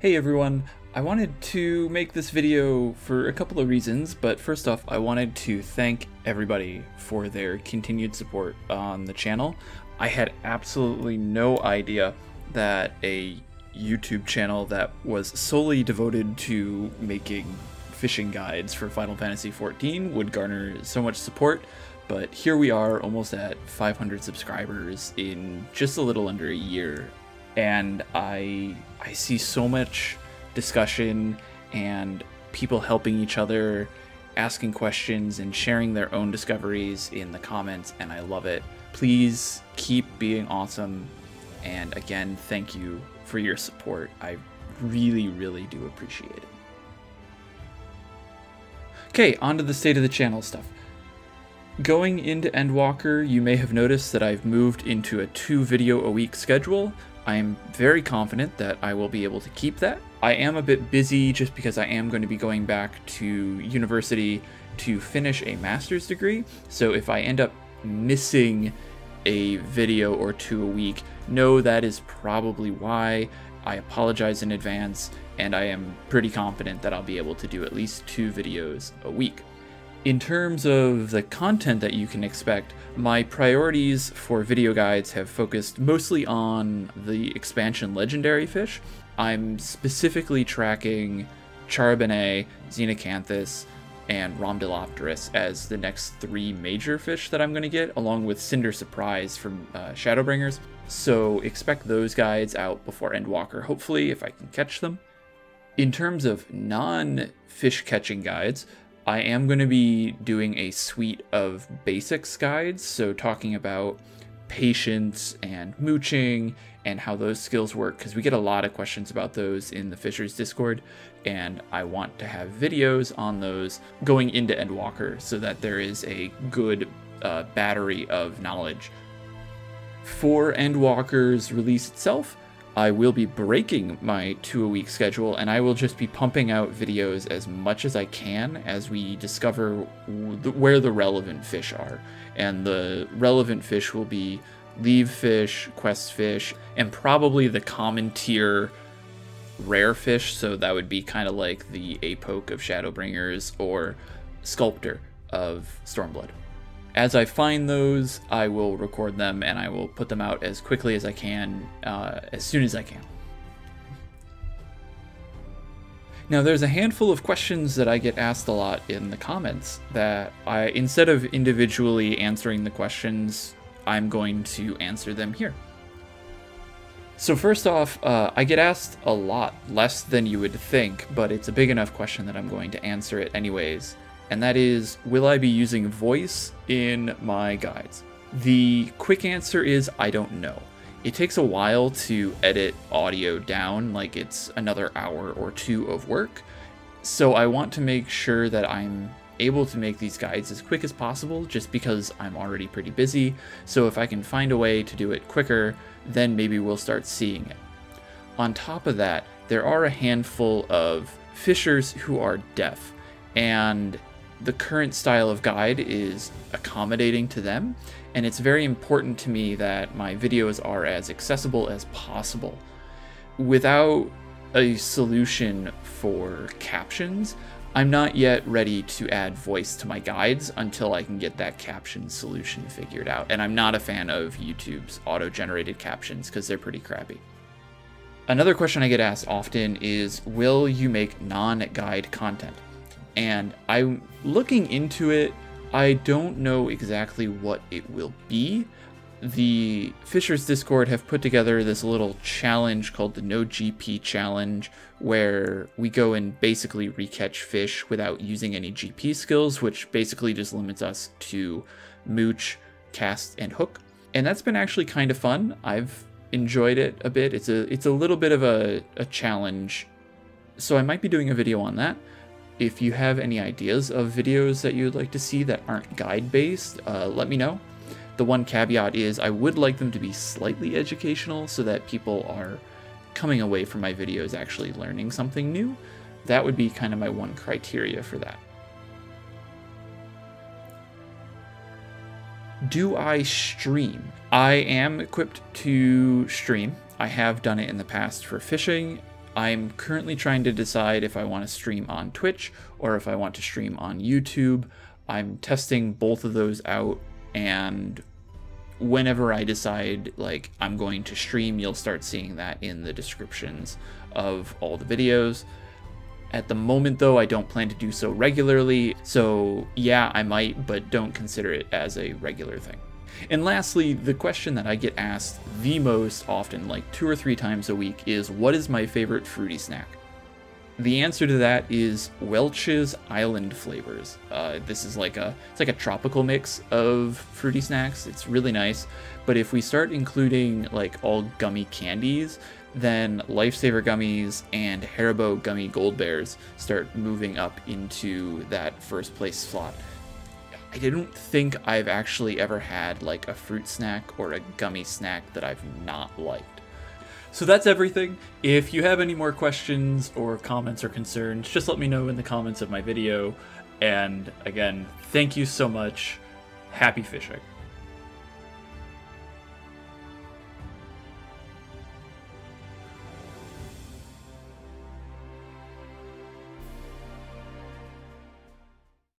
Hey everyone, I wanted to make this video for a couple of reasons, but first off, I wanted to thank everybody for their continued support on the channel. I had absolutely no idea that a YouTube channel that was solely devoted to making fishing guides for Final Fantasy XIV would garner so much support, but here we are almost at 500 subscribers in just a little under a year and I I see so much discussion and people helping each other, asking questions and sharing their own discoveries in the comments and I love it. Please keep being awesome and again, thank you for your support. I really really do appreciate it. Okay, on to the state of the channel stuff. Going into Endwalker, you may have noticed that I've moved into a two video a week schedule. I am very confident that I will be able to keep that. I am a bit busy just because I am going to be going back to university to finish a master's degree. So if I end up missing a video or two a week, know that is probably why. I apologize in advance, and I am pretty confident that I'll be able to do at least two videos a week. In terms of the content that you can expect, my priorities for video guides have focused mostly on the expansion legendary fish. I'm specifically tracking Charbonnet, Xenacanthus, and Rhomdolopterus as the next three major fish that I'm going to get, along with Cinder Surprise from uh, Shadowbringers. So expect those guides out before Endwalker, hopefully, if I can catch them. In terms of non-fish catching guides, I am going to be doing a suite of basics guides, so talking about patience and mooching and how those skills work, because we get a lot of questions about those in the Fishers Discord, and I want to have videos on those going into Endwalker so that there is a good uh, battery of knowledge. For Endwalker's release itself, I will be breaking my two a week schedule and I will just be pumping out videos as much as I can as we discover where the relevant fish are. And the relevant fish will be leave fish, quest fish, and probably the common tier rare fish. So that would be kind of like the Apoke of Shadowbringers or Sculptor of Stormblood. As I find those, I will record them and I will put them out as quickly as I can, uh, as soon as I can. Now, there's a handful of questions that I get asked a lot in the comments that I, instead of individually answering the questions, I'm going to answer them here. So first off, uh, I get asked a lot, less than you would think, but it's a big enough question that I'm going to answer it anyways and that is, will I be using voice in my guides? The quick answer is I don't know. It takes a while to edit audio down, like it's another hour or two of work, so I want to make sure that I'm able to make these guides as quick as possible just because I'm already pretty busy, so if I can find a way to do it quicker, then maybe we'll start seeing it. On top of that, there are a handful of fishers who are deaf, and the current style of guide is accommodating to them, and it's very important to me that my videos are as accessible as possible. Without a solution for captions, I'm not yet ready to add voice to my guides until I can get that caption solution figured out. And I'm not a fan of YouTube's auto-generated captions because they're pretty crappy. Another question I get asked often is, will you make non-guide content? And I'm looking into it. I don't know exactly what it will be. The Fishers Discord have put together this little challenge called the No GP Challenge, where we go and basically recatch fish without using any GP skills, which basically just limits us to mooch, cast, and hook. And that's been actually kind of fun. I've enjoyed it a bit. It's a it's a little bit of a, a challenge. So I might be doing a video on that. If you have any ideas of videos that you'd like to see that aren't guide-based, uh, let me know. The one caveat is I would like them to be slightly educational so that people are coming away from my videos actually learning something new. That would be kind of my one criteria for that. Do I stream? I am equipped to stream. I have done it in the past for fishing I'm currently trying to decide if I want to stream on Twitch or if I want to stream on YouTube. I'm testing both of those out and whenever I decide like I'm going to stream, you'll start seeing that in the descriptions of all the videos. At the moment though, I don't plan to do so regularly, so yeah, I might, but don't consider it as a regular thing. And lastly, the question that I get asked the most often, like two or three times a week, is what is my favorite fruity snack? The answer to that is Welch's Island flavors. Uh, this is like a it's like a tropical mix of fruity snacks. It's really nice. But if we start including like all gummy candies, then Lifesaver gummies and Haribo gummy gold bears start moving up into that first place slot. I didn't think I've actually ever had like a fruit snack or a gummy snack that I've not liked. So that's everything. If you have any more questions or comments or concerns, just let me know in the comments of my video. And again, thank you so much. Happy fishing.